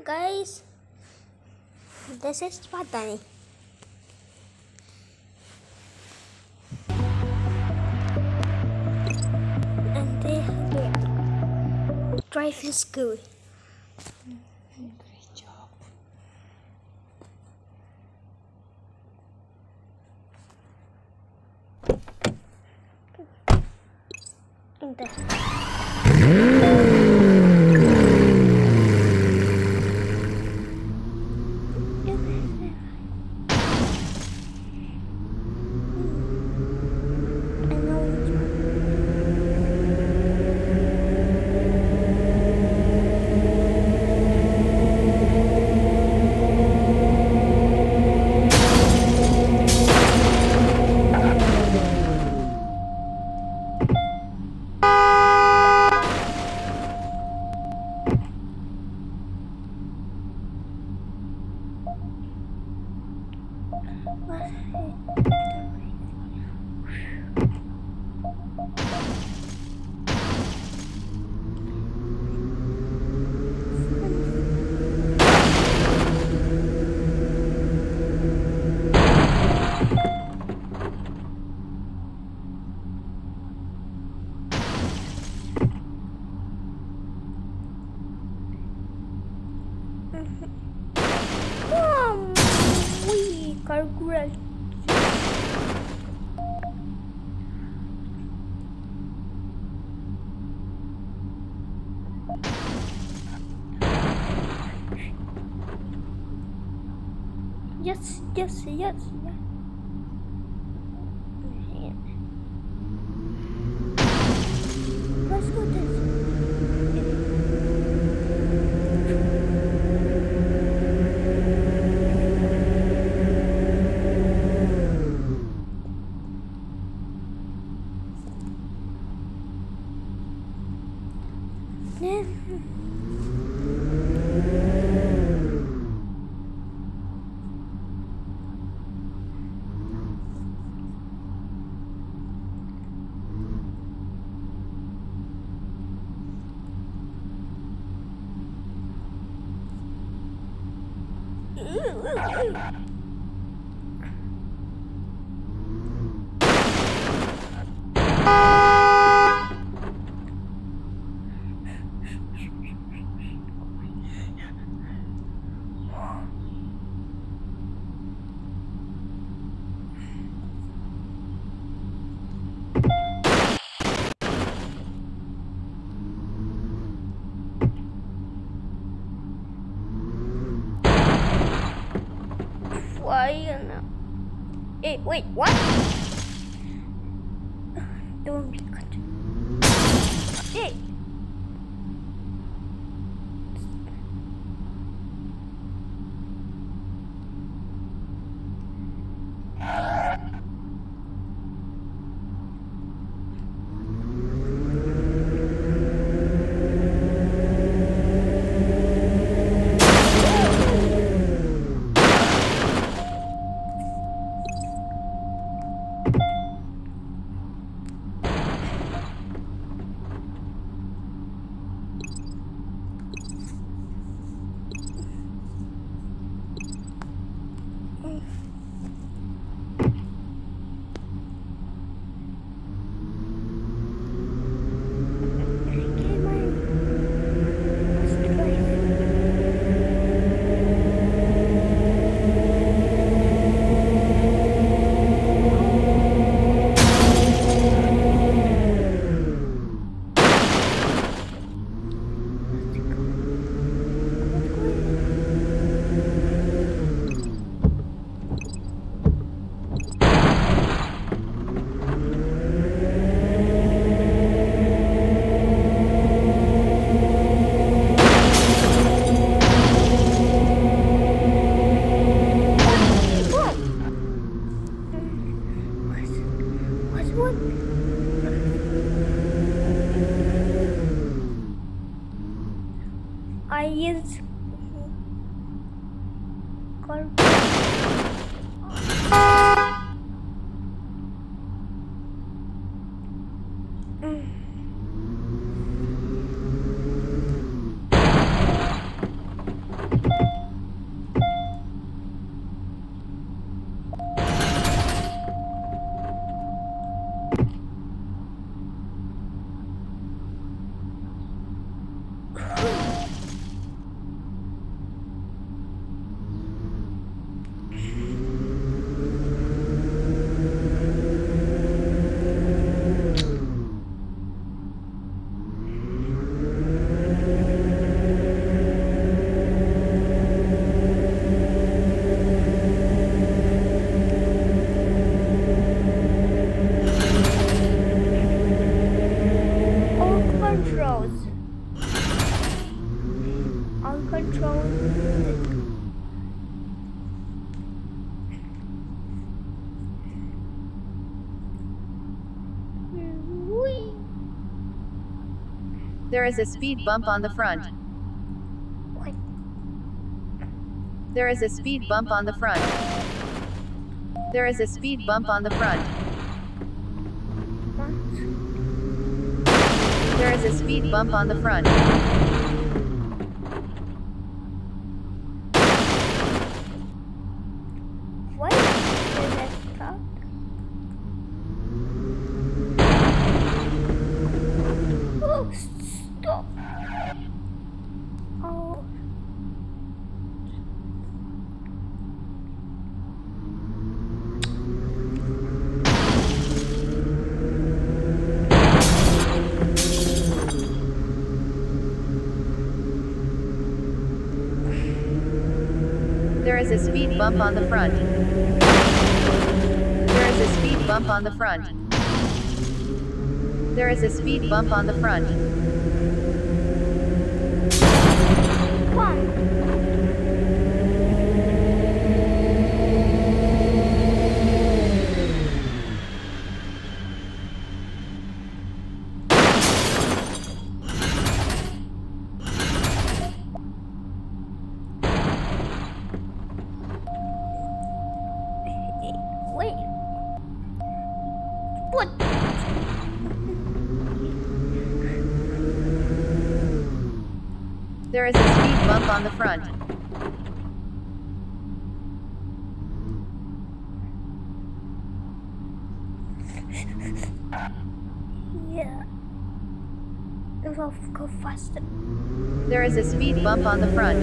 Guys. This is Patani. And they are driving school. Great job. In are great. Yes, yes, yes, yes. Hey, wait, what? There is a speed bump on the front. There is a speed bump on the front. There is a speed bump on the front. There is a speed bump on the front. Is a speed bump on the front. There is a speed bump on the front. There is a speed bump on the front. Come. There is a speed bump on the front. Yeah. It will go faster. There is a speed bump on the front.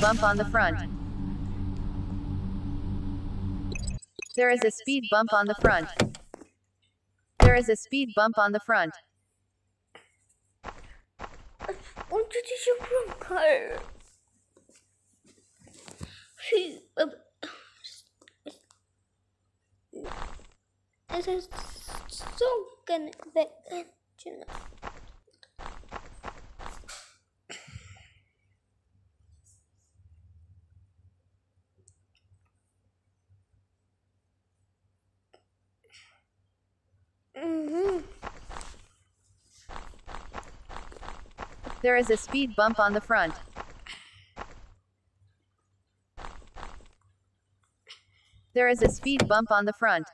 Bump on the front. There is a speed bump on the front. There is a speed bump on the front. Is je bronker. Fy. Het is zonken weggetje. There is a speed bump on the front. There is a speed bump on the front.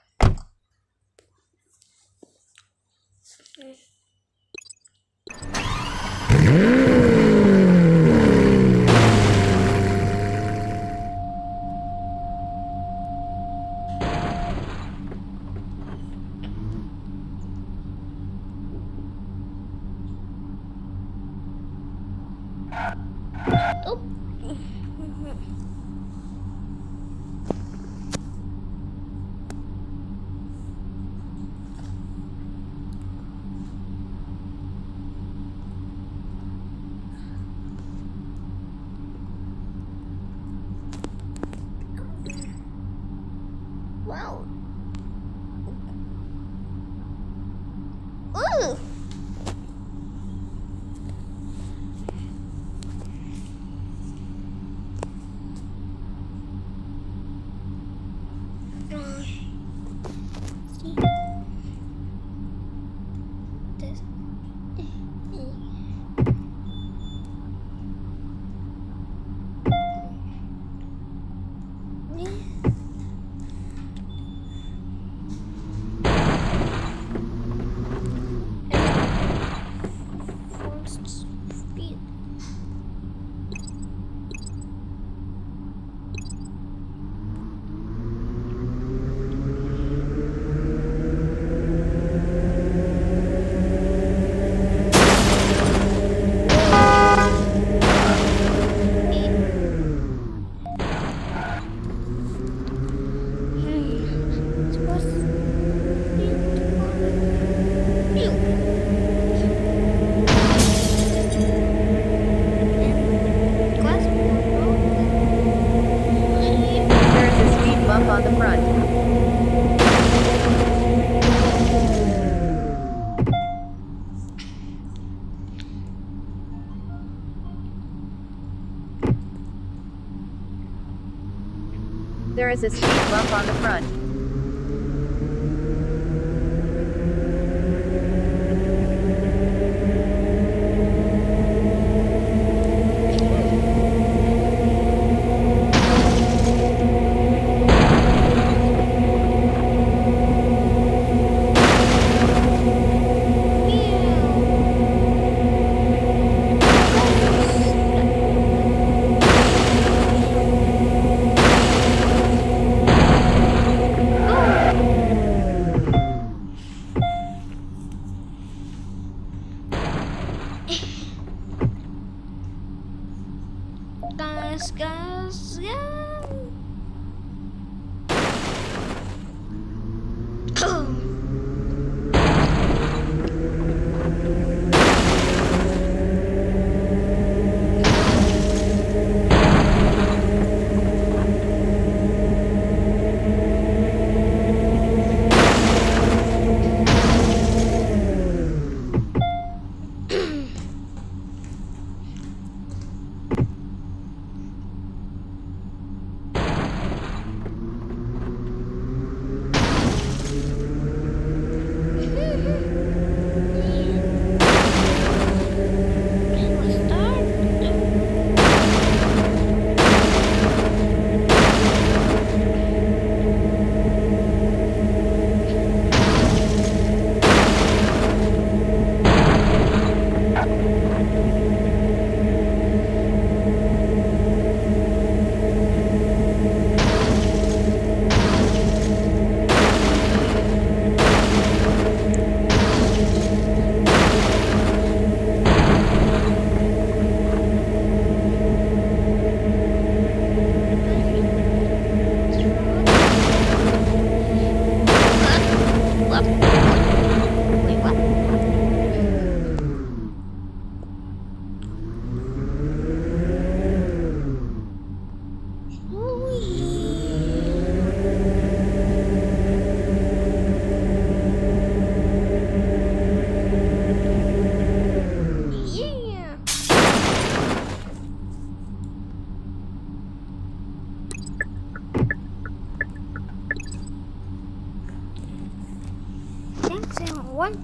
Is a speed bump on the front.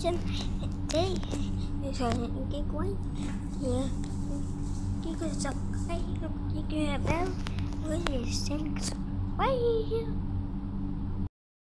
Trên giờ những cái quán yeah. cái cái dọc cái cái cái béo với xem quay